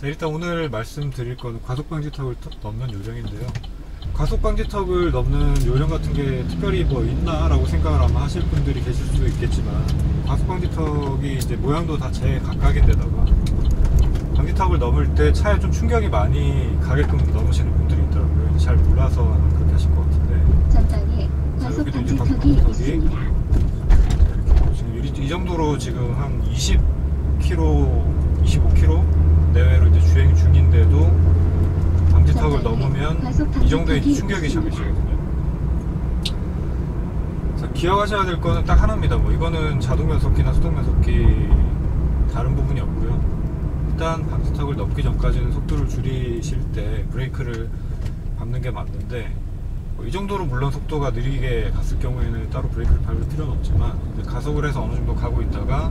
자 일단 오늘 말씀드릴 거는 과속방지턱을 터- 넘는 요령인데요. 과속방지턱을 넘는 요령 같은 게 특별히 뭐 있나 라고 생각을 아마 하실 분들이 계실 수도 있겠지만 과속방지턱이 이제 모양도 다 제 각각인데다가 방지턱을 넘을 때 차에 좀 충격이 많이 가게끔 넘으시는 분들이 있더라고요. 잘 몰라서 그렇게 하실 것 같은데. 전방에 자, 과속 여기도 이제 방지턱이 방지턱이 있습니다. 지금 이 정도로 지금 한 20km, 25km 내외로 이제 주행 중인데도 방지턱을 넘으면 이 정도의 충격이 생기시거든요. 자, 기억하셔야 될 거는 딱 하나입니다. 뭐 이거는 자동 변속기나 수동 변속기 다른 부분이 없고요. 일단 방지턱을 넘기 전까지는 속도를 줄이실 때 브레이크를 밟는 게 맞는데 뭐 이 정도로 물론 속도가 느리게 갔을 경우에는 따로 브레이크를 밟을 필요는 없지만 가속을 해서 어느 정도 가고 있다가 아,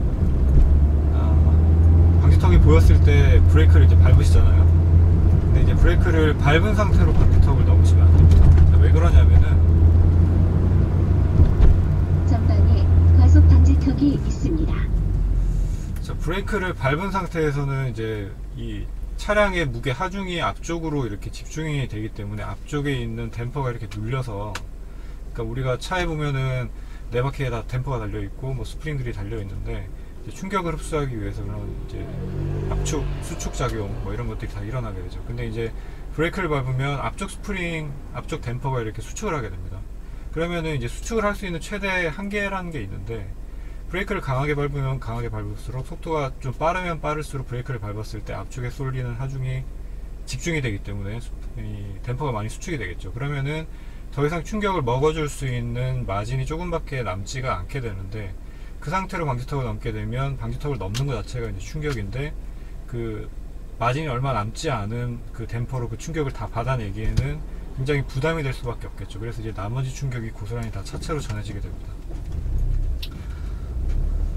방지턱이 보였을 때 브레이크를 이제 밟으시잖아요. 근데 이제 브레이크를 밟은 상태로 방지턱을 넘으시면 안 됩니다. 자, 왜 그러냐면은 전방에 과속 방지턱이 있습니다. 자, 브레이크를 밟은 상태에서는 이제 이 차량의 무게 하중이 앞쪽으로 이렇게 집중이 되기 때문에 앞쪽에 있는 댐퍼가 이렇게 눌려서 그러니까 우리가 차에 보면은 네 바퀴에 다 댐퍼가 달려 있고 뭐 스프링들이 달려 있는데 충격을 흡수하기 위해서 그런 이제 압축 수축 작용 뭐 이런 것들이 다 일어나게 되죠. 근데 이제 브레이크를 밟으면 앞쪽 스프링, 앞쪽 댐퍼가 이렇게 수축을 하게 됩니다. 그러면은 이제 수축을 할 수 있는 최대 한계라는 게 있는데 브레이크를 강하게 밟으면 강하게 밟을수록 속도가 좀 빠르면 빠를수록 브레이크를 밟았을 때 앞쪽에 쏠리는 하중이 집중이 되기 때문에 댐퍼가 많이 수축이 되겠죠. 그러면은 더 이상 충격을 먹어줄 수 있는 마진이 조금밖에 남지가 않게 되는데 그 상태로 방지턱을 넘게 되면 방지턱을 넘는 것 자체가 이제 충격인데 그 마진이 얼마 남지 않은 그 댐퍼로 그 충격을 다 받아내기에는 굉장히 부담이 될 수밖에 없겠죠. 그래서 이제 나머지 충격이 고스란히 다 차체로 전해지게 됩니다.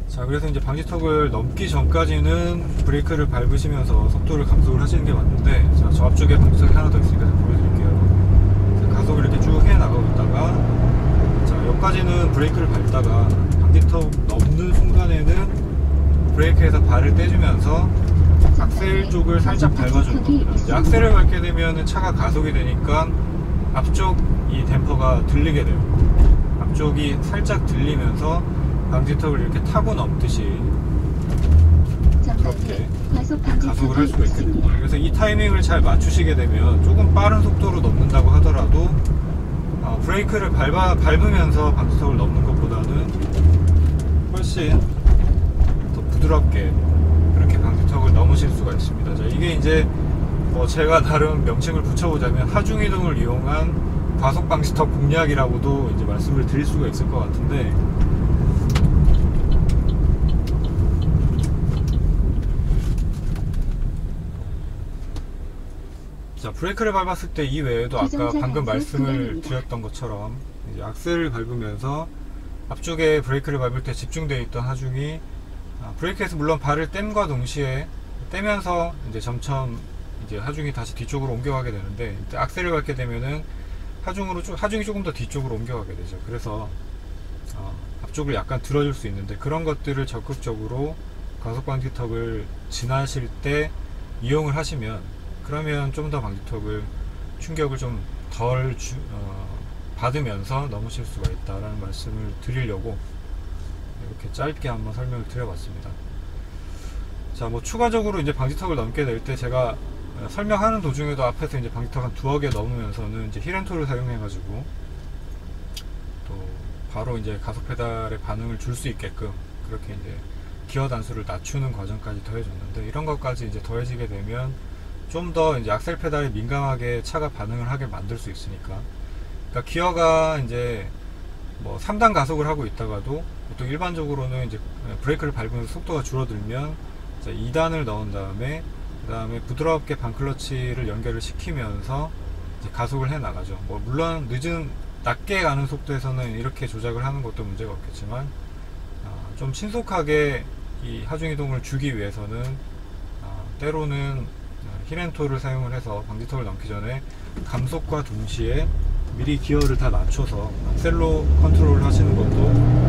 자, 그래서 이제 방지턱을 넘기 전까지는 브레이크를 밟으시면서 속도를 감속을 하시는 게 맞는데, 자, 저 앞쪽에 방지턱이 하나 더 있으니까 보여드릴게요. 자, 가속을 이렇게 쭉 해 나가고 있다가, 자, 여기까지는 브레이크를 밟다가 방지턱 넘는 순간에는 브레이크에서 발을 떼주면서 악셀 쪽을 살짝 밟아주는 겁니다. 악셀을 밟게 되면 차가 가속이 되니까 앞쪽 이 댐퍼가 들리게 돼요. 앞쪽이 살짝 들리면서 방지턱을 이렇게 타고 넘듯이 과속 가속을 할 수가 있거든요. 있습니다. 그래서 이 타이밍을 잘 맞추시게 되면 조금 빠른 속도로 어, 브레이크를 밟아, 밟으면서 방지턱을 넘는 것보다는 훨씬 더 부드럽게 그렇게 방지턱을 넘으실 수가 있습니다. 자, 이게 이제 뭐 제가 나름 명칭을 붙여보자면 하중이동을 이용한 과속 방지턱 공략이라고도 이제 말씀을 드릴 수가 있을 것 같은데 자 브레이크를 밟았을 때 이 외에도 아까 방금 말씀을. 드렸던 것처럼 이제 악셀을 밟으면서 앞쪽에 브레이크를 밟을 때 집중되어 있던 하중이 아, 브레이크에서 물론 발을 땜과 동시에 떼면서 이제 점점 이제 하중이 다시 뒤쪽으로 옮겨가게 되는데 악셀을 밟게 되면은 하중으로 좀 하중이 조금 더 뒤쪽으로 옮겨가게 되죠. 그래서 어, 앞쪽을 약간 들어줄 수 있는데 그런 것들을 적극적으로 과속 방지턱을 지나실 때 이용을 하시면 그러면 좀더 방지턱을 충격을 좀덜 받으면서 넘으실 수가 있다라는 말씀을 드리려고 이렇게 짧게 한번 설명을 드려봤습니다. 자, 뭐 추가적으로 이제 방지턱을 넘게 될 때 제가 어, 설명하는 도중에도 앞에서 이제 방지턱 한개 넘으면서는 이제 힐앤톨을 사용해가지고 또 바로 이제 가속 페달의 반응을 줄 수 있게끔 그렇게 이제 기어 단수를 낮추는 과정까지 더해줬는데 이런 것까지 이제 더해지게 되면 좀 더 이제 악셀 페달에 민감하게 차가 반응을 하게 만들 수 있으니까 그러니까 기어가 이제 뭐 3단 가속을 하고 있다가도 보통 일반적으로는 이제 브레이크를 밟으면서 속도가 줄어들면 이제 2단을 넣은 다음에 그 다음에 부드럽게 반클러치를 연결을 시키면서 가속을 해 나가죠. 뭐 물론 늦은 낮게 가는 속도에서는 이렇게 조작을 하는 것도 문제가 없겠지만 아, 좀 신속하게 이 하중 이동을 주기 위해서는 아, 때로는 힐앤톨을 사용을 해서 방지턱을 넘기 전에 감속과 동시에 미리 기어를 다 낮춰서 악셀로 컨트롤을 하시는 것도